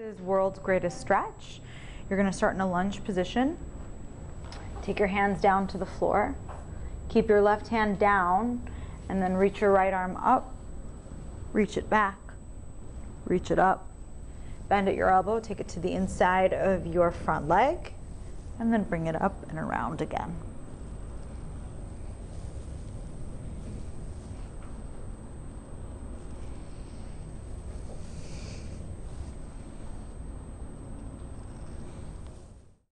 This is world's greatest stretch. You're gonna start in a lunge position. Take your hands down to the floor. Keep your left hand down and then reach your right arm up. Reach it back. Reach it up. Bend at your elbow, take it to the inside of your front leg, and then bring it up and around again.